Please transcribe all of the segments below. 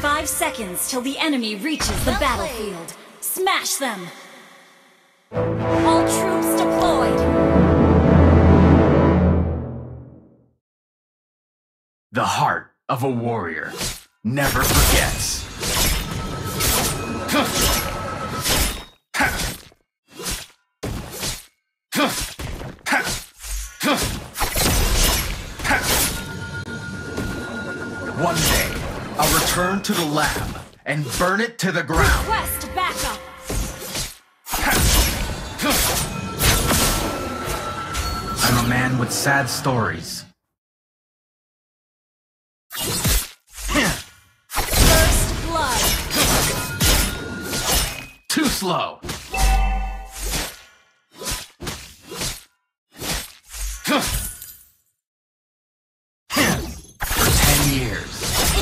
Five seconds till the enemy reaches the battlefield. Smash them! All troops deployed! The heart of a warrior never forgets. Return to the lab and burn it to the ground. Request backup! I'm a man with sad stories. First blood! Too slow.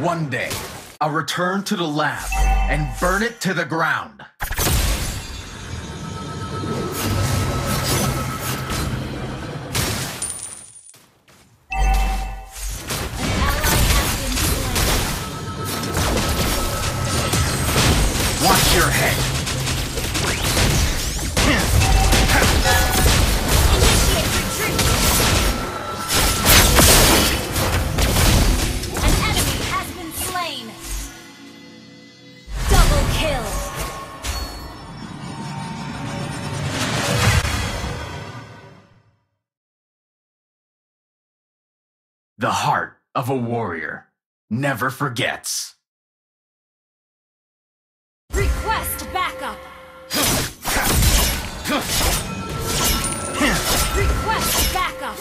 One day, I'll return to the lab and burn it to the ground. The heart of a warrior never forgets. Request backup! Request backup!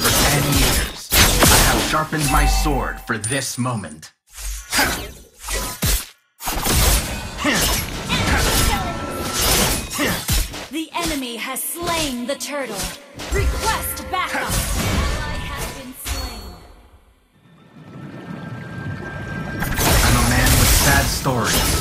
For ten years, I have sharpened my sword for this moment. Enemy has slain the turtle. Request backup! Ally has been slain. I'm a man with sad stories.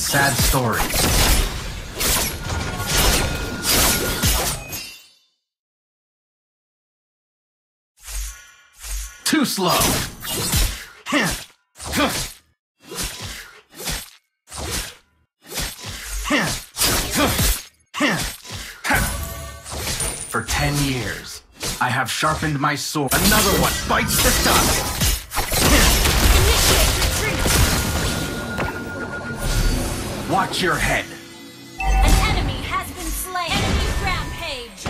Sad stories. Too slow. For ten years, I have sharpened my sword. Another one bites the dust. Watch your head. An enemy has been slain. Enemy rampage.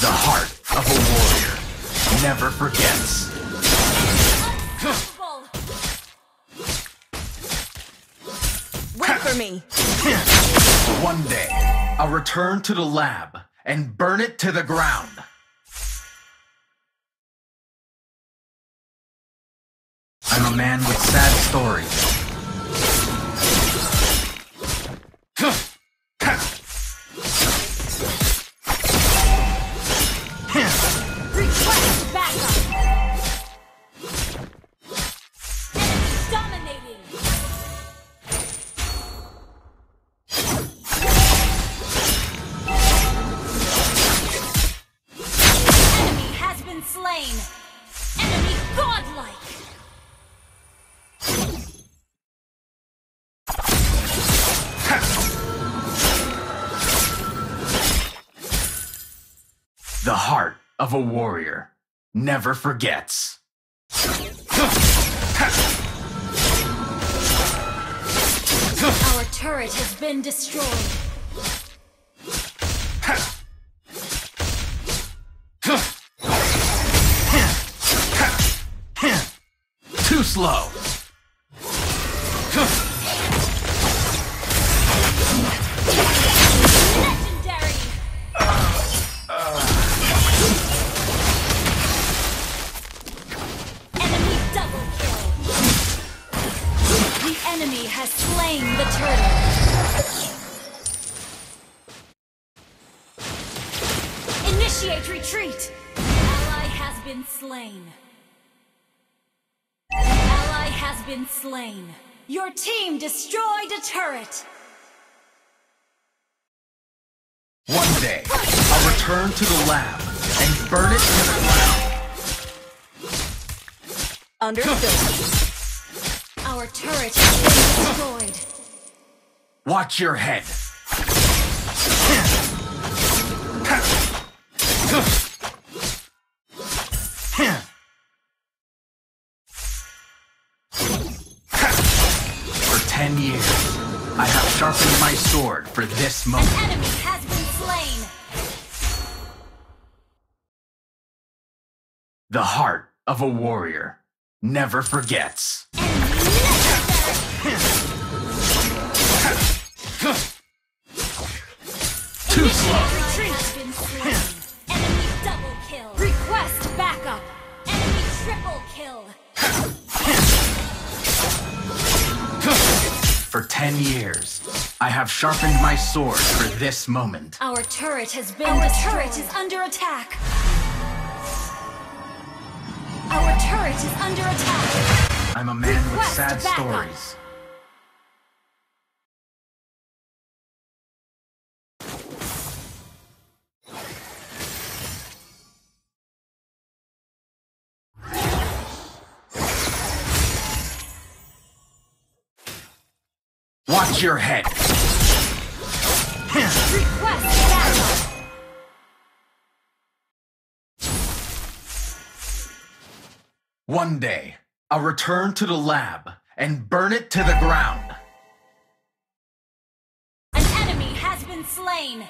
The heart of a warrior never forgets. Wait for me. One day, I'll return to the lab and burn it to the ground. I'm a man with sad stories. The heart of a warrior never forgets. Our turret has been destroyed. Too slow. Has slain the turtle. Initiate retreat. Ally has been slain. Ally has been slain. Your team destroyed a turret. One day, I'll return to the lab and burn it to the ground. Understood. Our turret has been destroyed. Watch your head. For ten years, I have sharpened my sword for this An moment. enemy has been slain. The heart of a warrior never forgets. Too slow. Enemy double kill. Request backup. Enemy triple kill. For ten years, I have sharpened my sword for this moment. Our turret has been Our turret is under attack. Our turret is under attack. I'm a man with sad stories. Watch your head. Request. One day, I'll return to the lab and burn it to the ground. An enemy has been slain.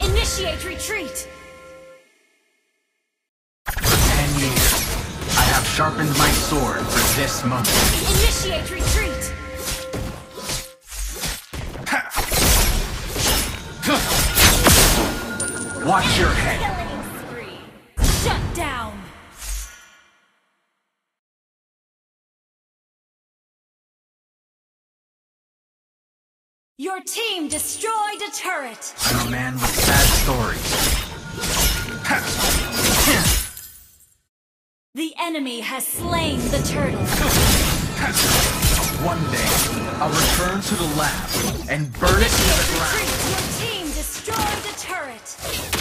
Initiate retreat. Ten years, I have sharpened my sword for this moment. Initiate retreat. Watch your head. Your team destroyed a turret. I'm a man with sad stories. The enemy has slain the turtle. One day, I'll return to the lab and burn it to the ground. Your team destroyed a turret.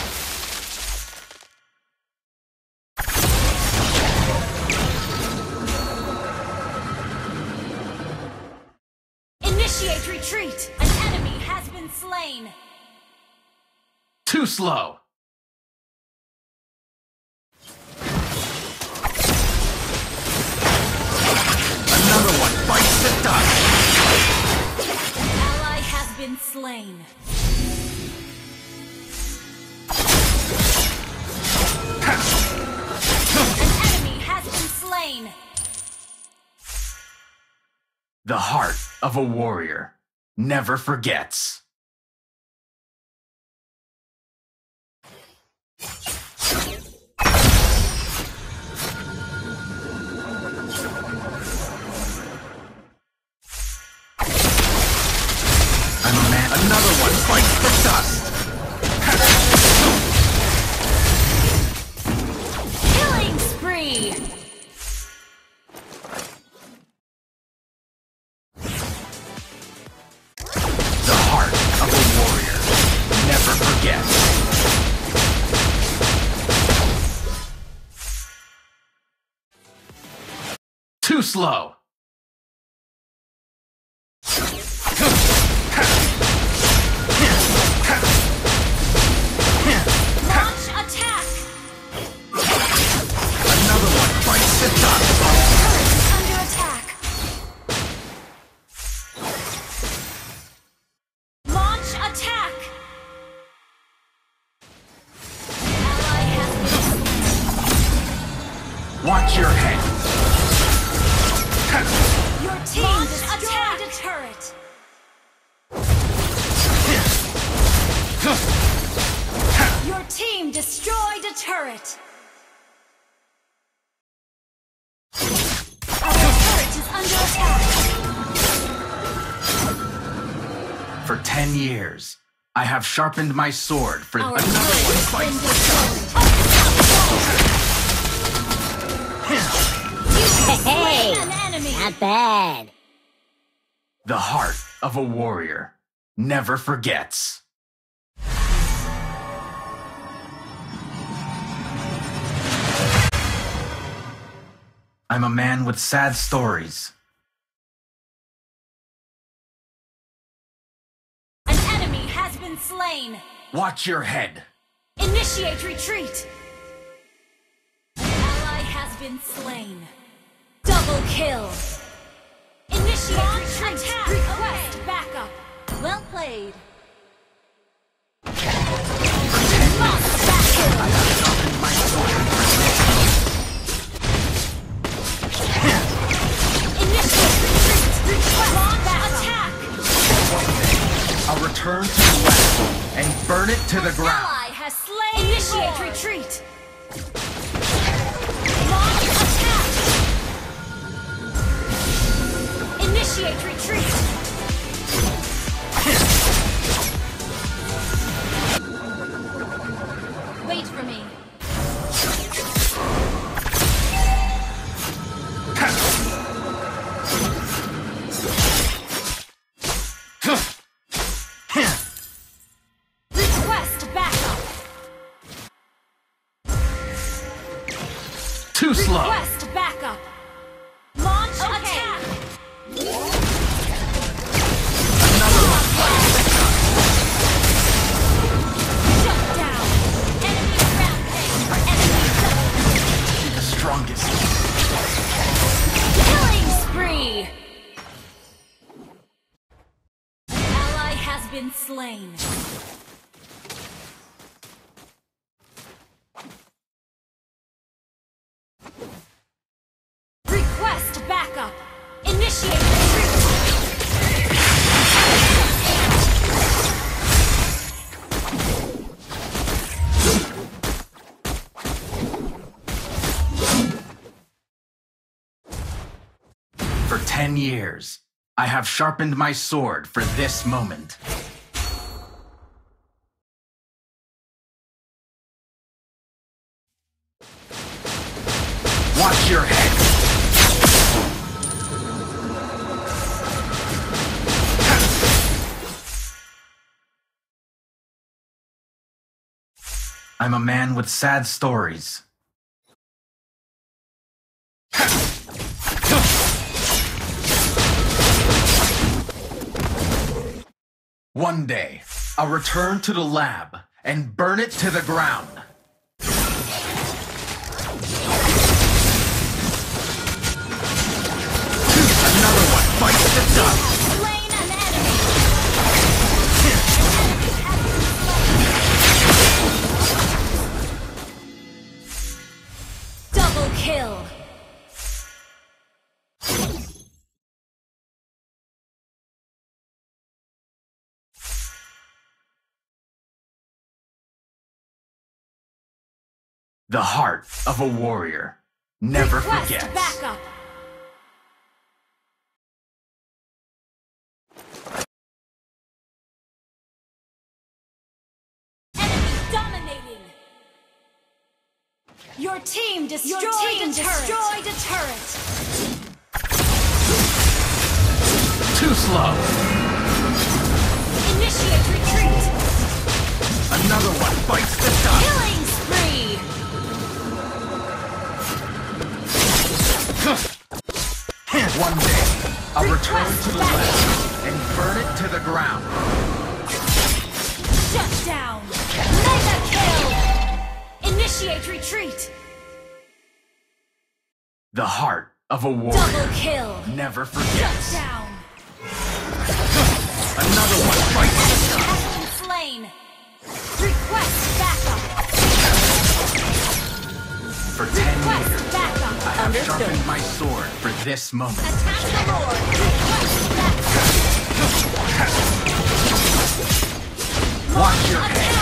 Too slow. Another one bites the dust. Ally has been slain. An enemy has been slain. The heart of a warrior never forgets. Another one bites the dust. Killing spree. The heart of a warrior never forgets. Too slow. Destroyed a turret. Our turret is under attack. For ten years, I have sharpened my sword for Our another one has been bites. destroyed. Hey, An enemy. not bad. The heart of a warrior never forgets. I'm a man with sad stories. An enemy has been slain. Watch your head. Initiate retreat. An ally has been slain. Double kill. Initiate retreat. Request backup. Well played. I'll return to the left and burn it to the ground. Ally has slain. Initiate retreat. Launch attack. Initiate retreat. Slain. Request backup. Initiate. For ten years, I have sharpened my sword for this moment. Watch your head. I'm a man with sad stories. One day, I'll return to the lab and burn it to the ground. The heart of a warrior never Request forgets. backup. Your team destroyed, team a, turret. destroyed a turret. Too slow. Initiate retreat. Of a Double kill. never Shut down. Another one bites the dust. Has been slain. Request backup. For ten Request years, backup. I have sharpened my sword for this moment. Attack the Lord. Request backup. Watch your Attack. head.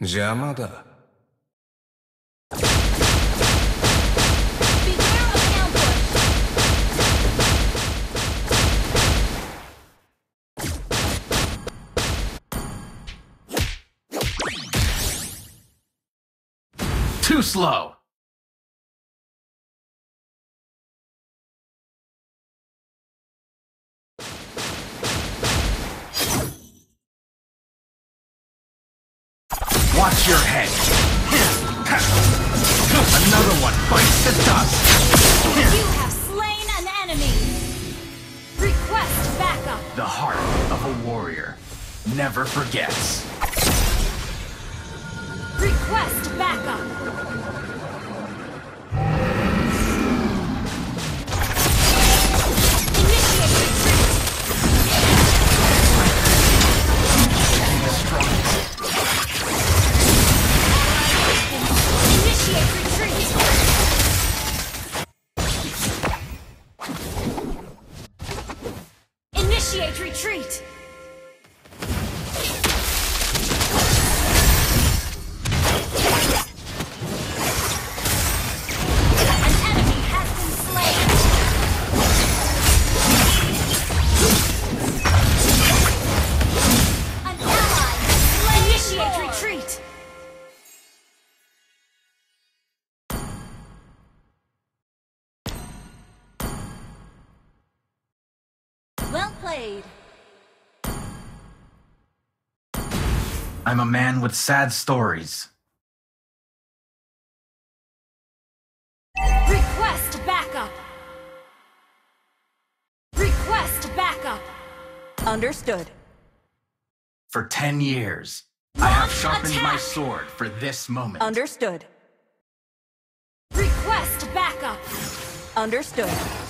邪魔だ Beware of ambush. Too slow. Watch your head. Another one bites the dust. You have slain an enemy. Request backup. The heart of a warrior never forgets. Request backup. I'm a man with sad stories. Request backup. Request backup. Understood. For ten years, I have Launch sharpened my sword for this moment. Understood. Request backup. Understood.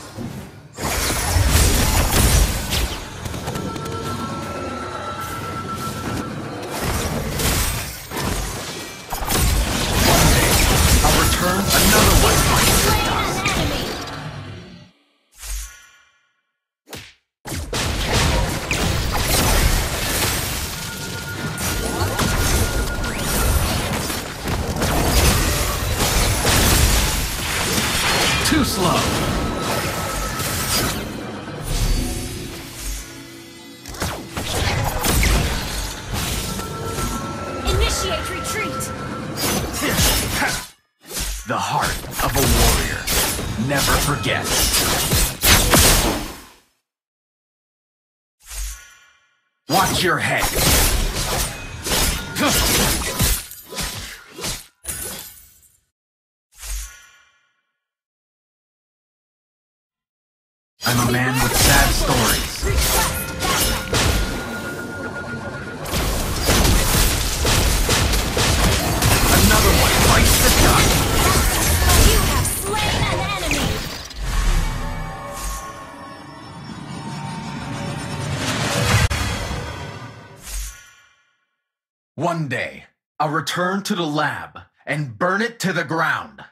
Initiate retreat. The heart of a warrior never forgets. Watch your head. I'm a man with sad stories. Another one bites the dust. You have slain an enemy. One day, I'll return to the lab and burn it to the ground.